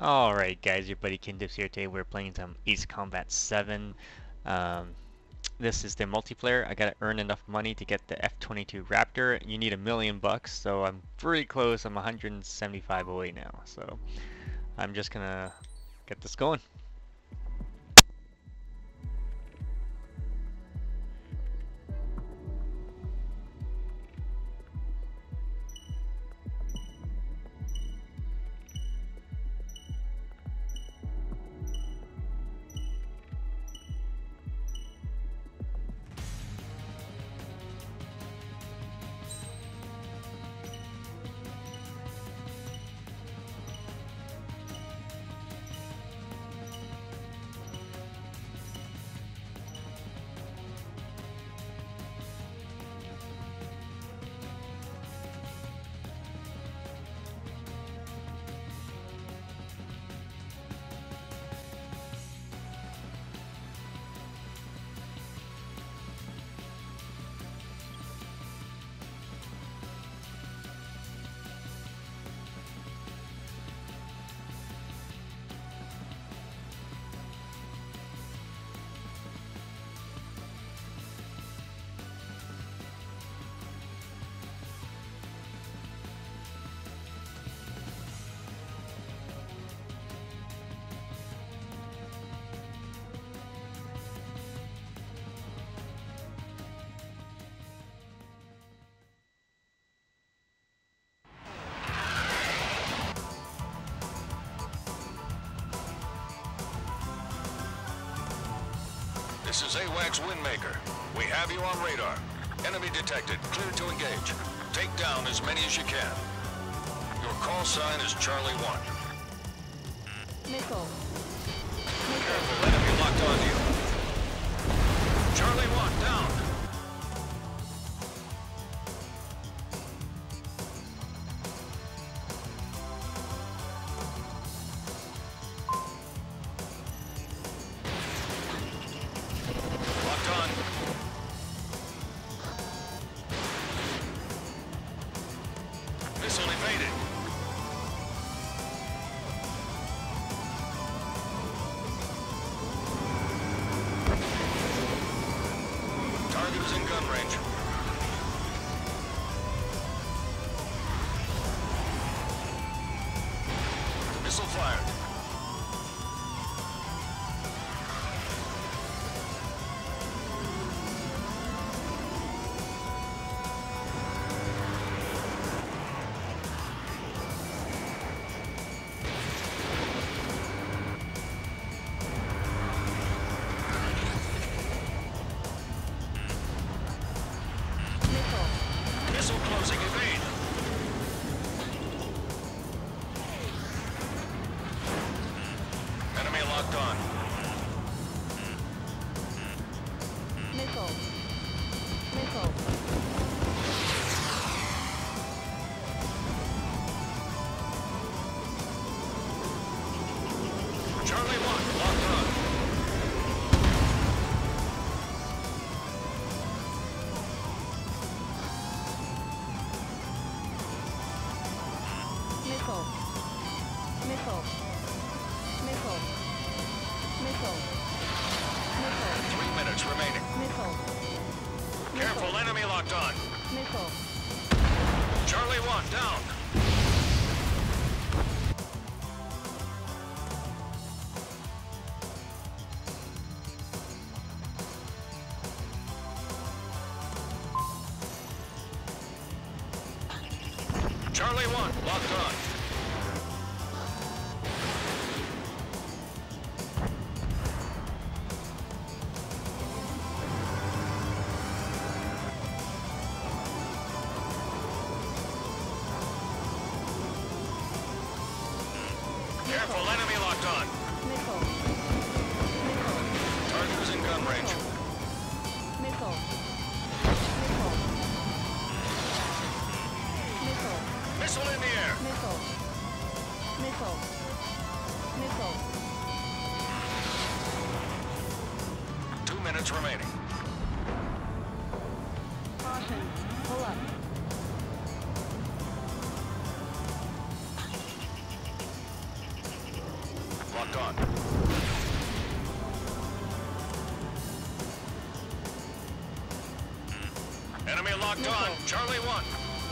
Alright guys, your buddy Kintips here today. We're playing some Ace Combat 7. Um, this is the multiplayer. I gotta earn enough money to get the F-22 Raptor. You need a million bucks, so I'm pretty close. I'm 175 away now. So I'm just gonna get this going. This is AWACS Windmaker. We have you on radar. Enemy detected. Clear to engage. Take down as many as you can. Your call sign is Charlie 1. Missile. Careful, enemy locked on you. Charlie 1, down. Locked on. Careful, enemy locked on. Missile. Missile. Target is in gun range. Missile. Missile. Missile. Missile in the. Missile. Missile. Missile. Two minutes remaining. Caution. Pull up. locked on. Hmm. Enemy locked on. Charlie 1.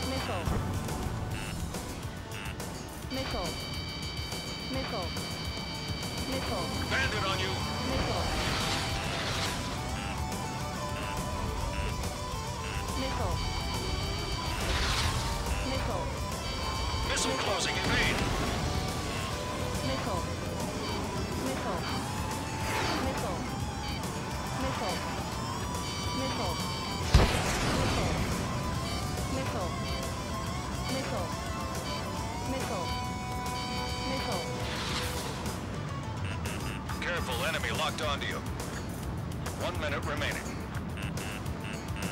Missile. Missile. landed on locked onto you. One minute remaining.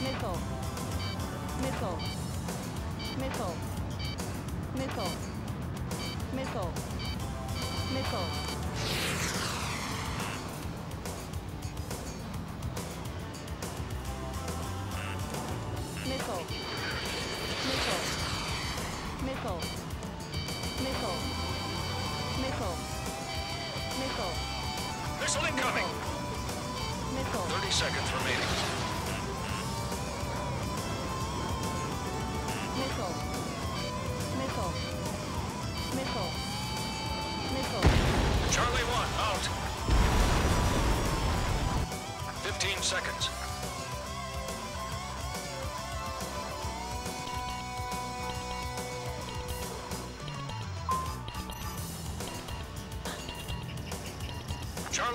Missile. Missile. Missile. Missile. Missile. Missile.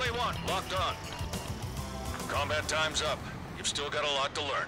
Charlie 1 locked on. Combat time's up. You've still got a lot to learn.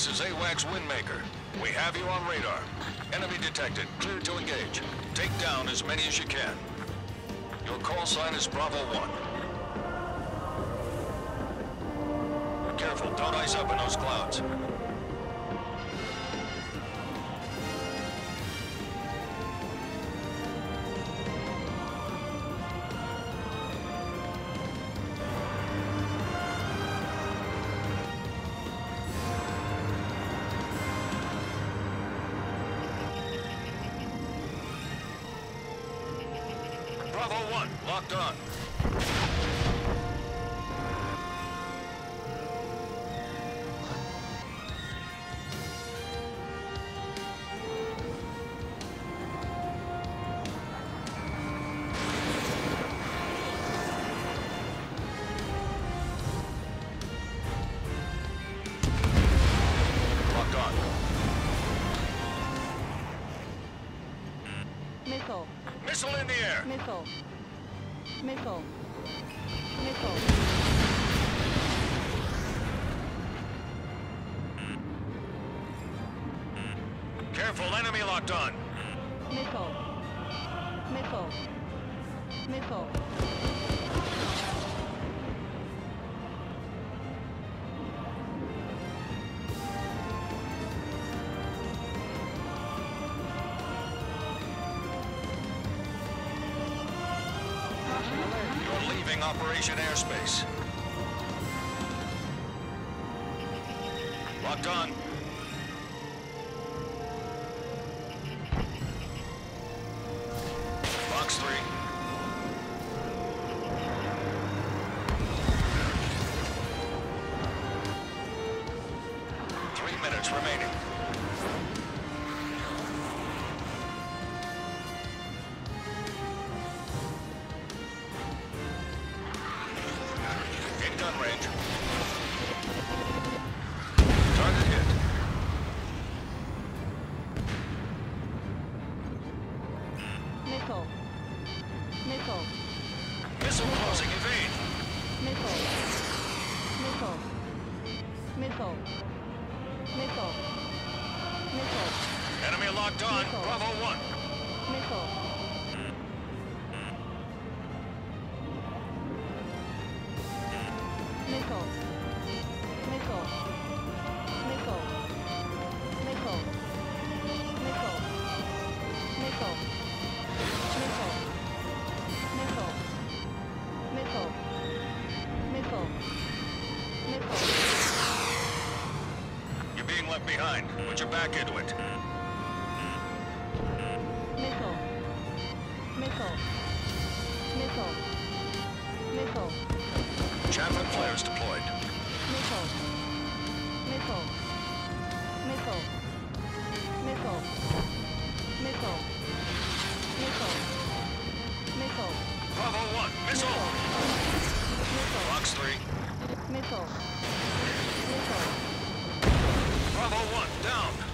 This is AWACS Windmaker. We have you on radar. Enemy detected. Clear to engage. Take down as many as you can. Your call sign is Bravo 1. Careful, don't ice up in those clouds. The air. Missile. Missile. Missile. Careful, enemy locked on. Missile. Missile. Operation Airspace. Locked on. Gun range. Back into it. Missile. Missile. Missile. Missile. Chaffin flares deployed. Missile. Missile. Missile. Missile. Missile. Missile. Missile. Bravo one. Missile. Missile. Fox three. Missile. Missile. Bravo one. Down.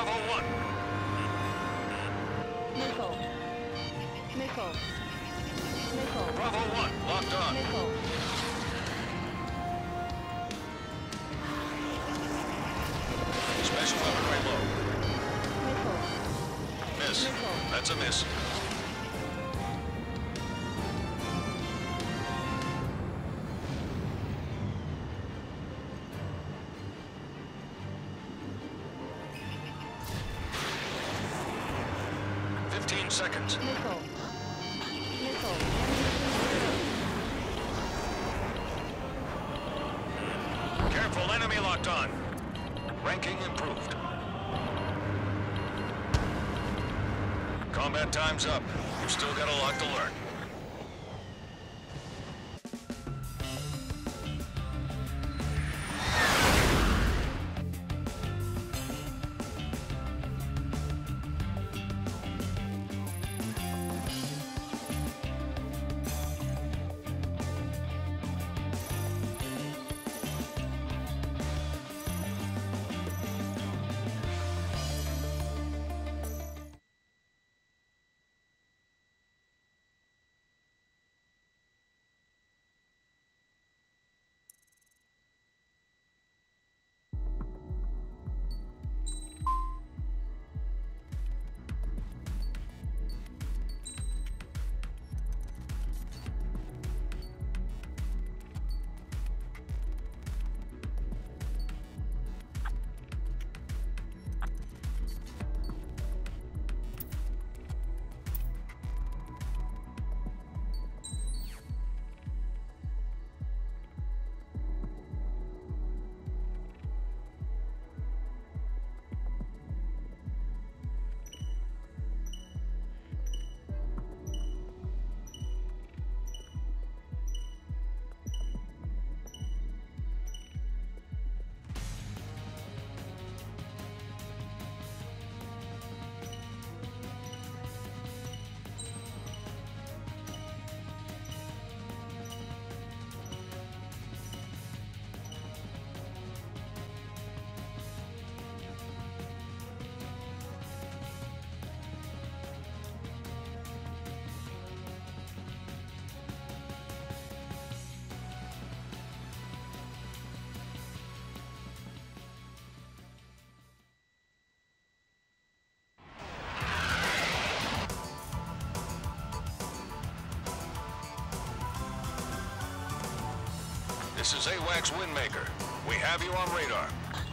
Bravo one. Missile. Missile. Missile. Bravo one. Locked on. Missile. Special weapon low. Missile. Miss. Missile. That's a miss. Careful, enemy locked on. Ranking improved. Combat time's up. You've still got a lot to learn. This is AWACS Windmaker. We have you on radar.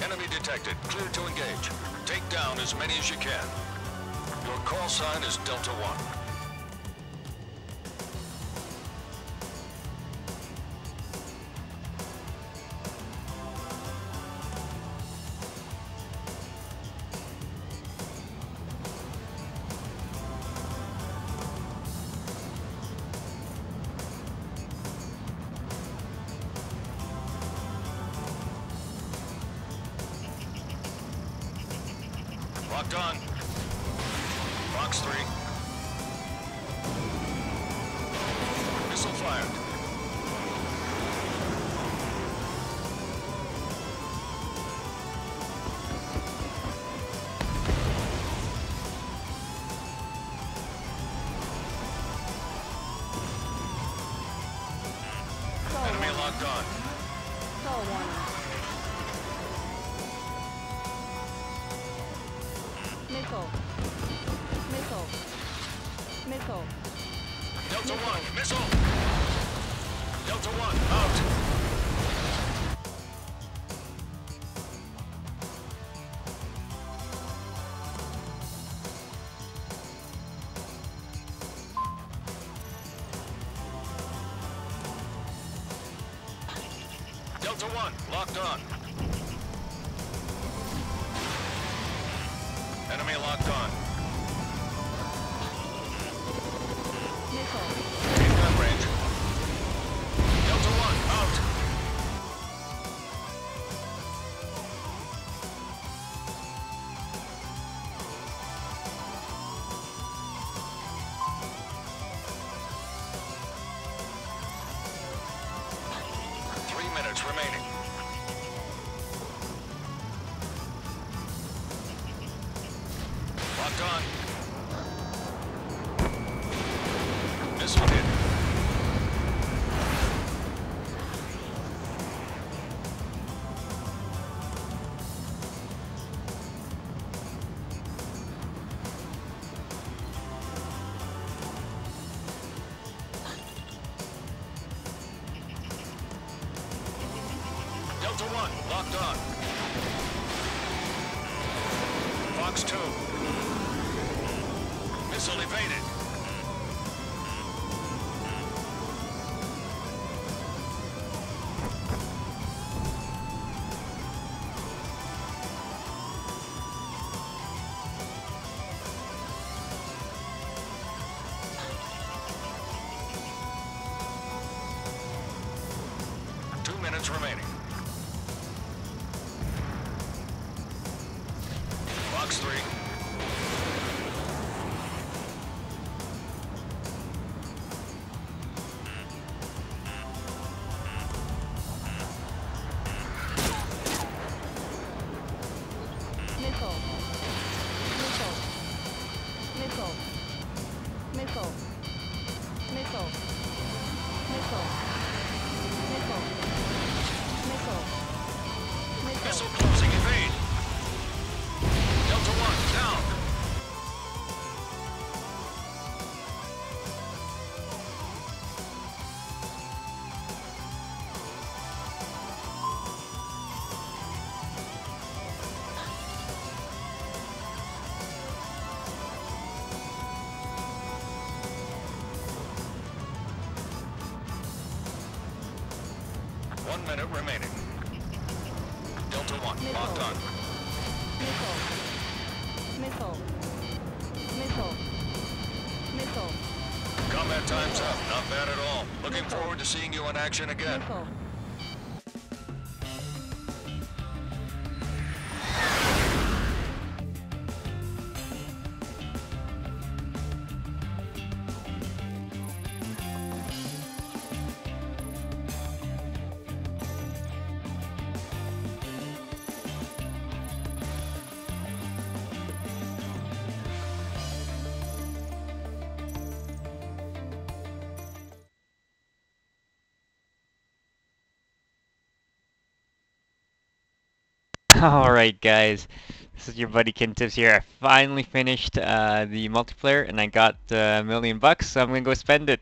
Enemy detected. Clear to engage. Take down as many as you can. Your call sign is Delta 1. done. Fox three. Missile. Missile. Missile. Delta 1, missile! Delta 1, out! Delta 1, locked on. Fox 2. Missile evaded. Two minutes remaining. three. Minute remaining. Delta 1, Missile. locked on. Missile. Missile. Missile. Missile. Combat time's up. Not bad at all. Looking forward to seeing you in action again. Missile. Alright guys, this is your buddy Kintips here. I finally finished uh, the multiplayer and I got uh, a million bucks, so I'm gonna go spend it.